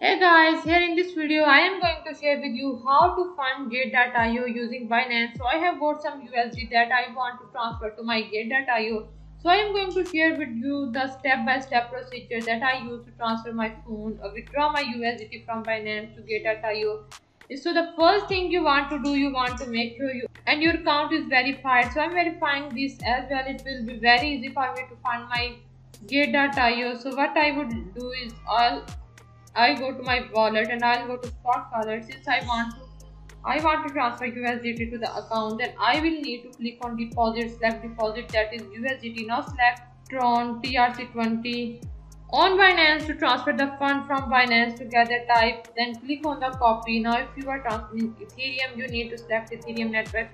Hey guys, here in this video I am going to share with you how to fund Gate.io using Binance. So I have got some USD that I want to transfer to my Gate.io. So I am going to share with you the step-by-step -step procedure that I use to transfer my phone or withdraw my USDT from Binance to Gate.io. So the first thing you want to do, you want to make sure you and your account is verified. So I'm verifying this as well. It will be very easy for me to find my Gate.io. So what I would do is I'll I go to my wallet and I'll go to spot wallet. Since I want to I want to transfer USDT to the account then I will need to click on deposit select deposit that is USDT now select Tron TRC20 on Binance to transfer the fund from Binance to gather type then click on the copy. Now if you are transferring Ethereum you need to select Ethereum network.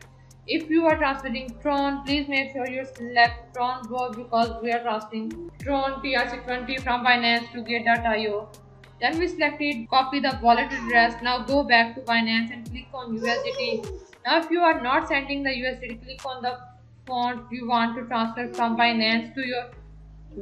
If you are transferring Tron please make sure you select Tron both because we are transferring Tron TRC20 from Binance to Gate.io then we selected copy the wallet address. Now go back to Binance and click on USDT. Now if you are not sending the USDT, click on the font you want to transfer from Binance to your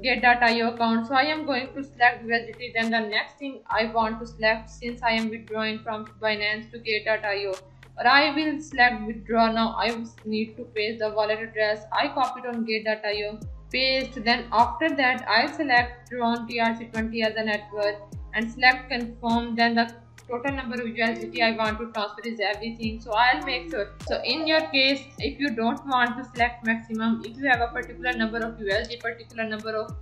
Gate.io account. So I am going to select USDT. Then the next thing I want to select since I am withdrawing from Binance to Gate.io. Or I will select withdraw now. I need to paste the wallet address. I copied on Gate.io. Paste. Then after that I select Tron TRC20 as a network and select confirm then the total number of USDT I want to transfer is everything. So I'll make sure. So in your case if you don't want to select maximum if you have a particular number of USD particular number of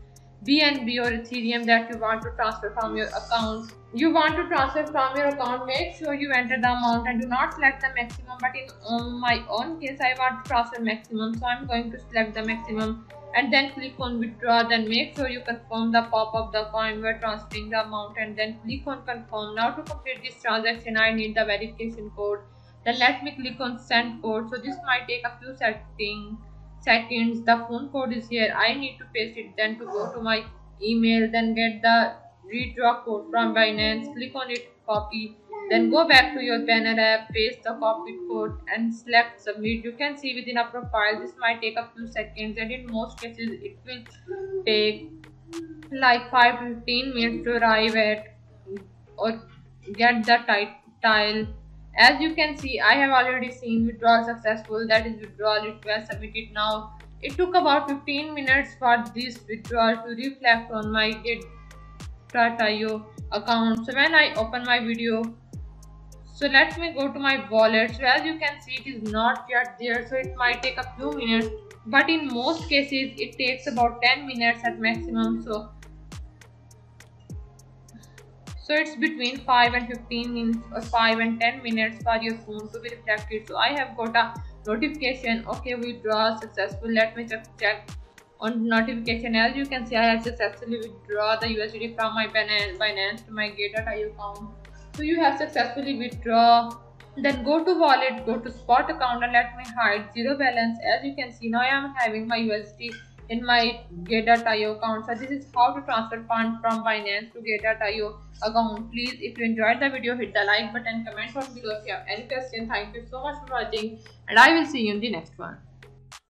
BNB or Ethereum that you want to transfer from your account you want to transfer from your account make sure you enter the amount and do not select the maximum. But in my own case I want to transfer maximum. So I'm going to select the maximum and then click on withdraw then make sure you confirm the pop of the coin we're transferring the amount and then click on confirm. Now to complete this transaction i need the verification code. Then let me click on send code. So this might take a few setting seconds. The phone code is here. I need to paste it then to go to my email then get the redraw code from binance. Click on it copy then go back to your Binance app, paste the copied code and select submit. You can see within a profile, this might take a few seconds and in most cases it will take like 5 15 minutes to arrive at or get the title. As you can see, I have already seen withdrawal successful. That is withdrawal request submitted now. It took about 15 minutes for this withdrawal to reflect on my Gate.io account. So when I open my video, so let me go to my wallet. So as you can see it is not yet there. So it might take a few minutes. But in most cases it takes about 10 minutes at maximum. So so it's between 5 and 15 minutes or 5 and 10 minutes for your phone to be reflected. So i have got a notification. Okay withdraw successful. Let me just check on notification. As you can see i have successfully withdraw the usd from my binance, binance to my gate.io account so you have successfully withdraw then go to wallet go to spot account and let me hide zero balance. As you can see now i am having my usd in my gate.io account. So this is how to transfer funds from binance to gate.io account. Please if you enjoyed the video hit the like button comment down below if you have any question. Thank you so much for watching and i will see you in the next one